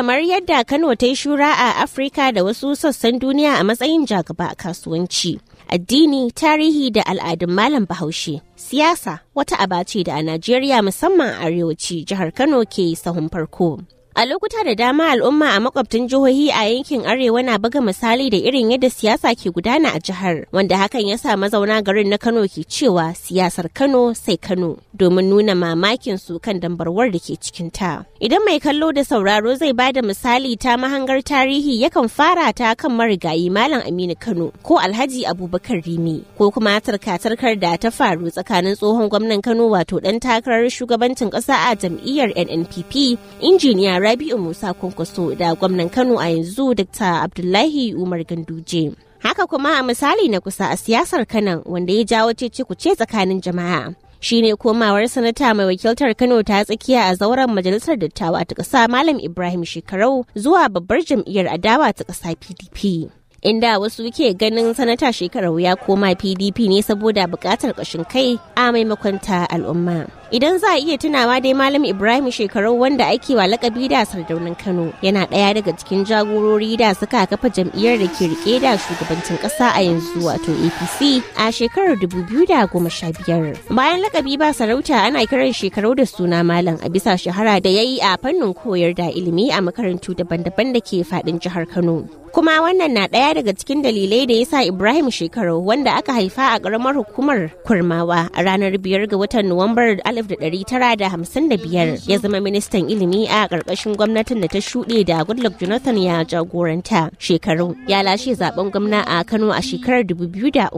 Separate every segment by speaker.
Speaker 1: kamar yadda Kano ta yi shura a Afirka da wasu sassan duniya a matsayin jagaba a kasuwanci. Addini, tarihi da al'adun Malam Bahaushe. Siyasa wata aba ce da a Najeriya musamman a arewaci jihar Kano ke sahun farko. A lokuta da dama al'umma a makwabtan jihohi a yankin Arewa na buga misali da irin yadda siyasa ke gudana a jihar, wanda hakan ya sa mazauna garin na Kano ke cewa siyasar Kano sai Kano, domin nuna mamakin su kan dambarwar da ke cikin ta. Idan mai kallo da sauraro zai ba da misali ta mahangar tarihi yakan fara ta kan marigayi Malam Aminu Kano ko Alhaji Abubakar Rimi ko kuma tarka-tarkar da ta faru tsakanin tsohon gwamnan Kano wato dan takarar shugabancin ƙasa a jam'iyyar NNPP, injiniya Rabi'u Musa Kwankwaso da gwamnan Kano a yanzu Dr. Abdullahi Umar Ganduje. Haka kuma a misali na kusa a siyasar Kanan wanda ya jawo cece kuce tsakanin jama'a. shine komawar sanata mai wakiltar Kano ta tsakiya a zauren majalisar dattawa ta ƙasa Malam Ibrahim Shekarau zuwa babbar jam'iyyar adawa ta ƙasa PDP. Inda wasu ke ganin sanata shekarau ya koma PDP ne saboda buƙatar ƙashin kai a maimakon ta al'umma. Idan za a iya tunawa dai Malam Ibrahim shekarau wanda ake wa lakabi da sardaunin Kano yana ɗaya daga cikin jagorori da suka kafa jam'iyyar da ke riƙe da shugabancin ƙasa a yanzu wato APC a shekarar 2015. Bayan lakabi ba sarauta ana kiran shekarau da suna Malam a bisa shahara da ya yi a fannin koyar da ilimi a makarantu daban-daban da ke faɗin jihar Kano. Kuma wannan na ɗaya daga cikin dalilai da ya sa ibrahim shekaru wanda aka haifa a ƙaramar hukumar kurmawa a ranar biyar ga watan nuwambar 1955 ya zama ministan ilimi a ƙarƙashin gwamnatin da ta shuɗe da goodluck jonathan ya jagoranta. Shekaru ya lashe zaɓen gwamna a kano a shekarar 2003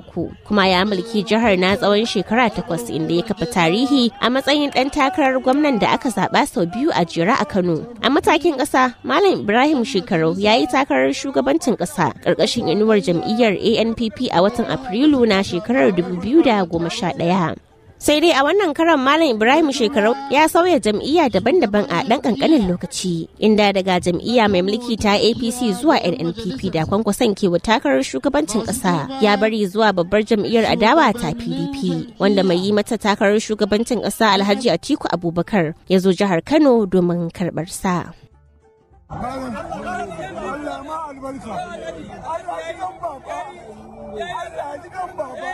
Speaker 1: kuma ya mulki jihar na tsawon shekara takwas inda ya kafa tarihi a matsayin ɗan takarar gwamnan da aka zaɓa sau biyu a jere a kano. A matakin ƙasa malam ibrahim shekaru ya yi takarar shugaban shugabancin ƙasa ƙarƙashin inuwar jam'iyyar ANPP a watan Afrilu na shekarar 2011. sai dai a wannan karan malam ibrahim shekarau ya sauya jam'iyya daban-daban a ɗan ƙanƙanin lokaci inda daga jam'iyya mai mulki ta apc zuwa nnpp da kwankwason kewa takarar shugabancin ƙasa ya bari zuwa babbar jam'iyyar adawa ta pdp wanda mai yi mata takarar shugabancin ƙasa alhaji atiku abubakar ya zo jihar kano domin karɓar sa.
Speaker 2: Allah ma albarka. Allah ji kan baba. Allah ji kan baba.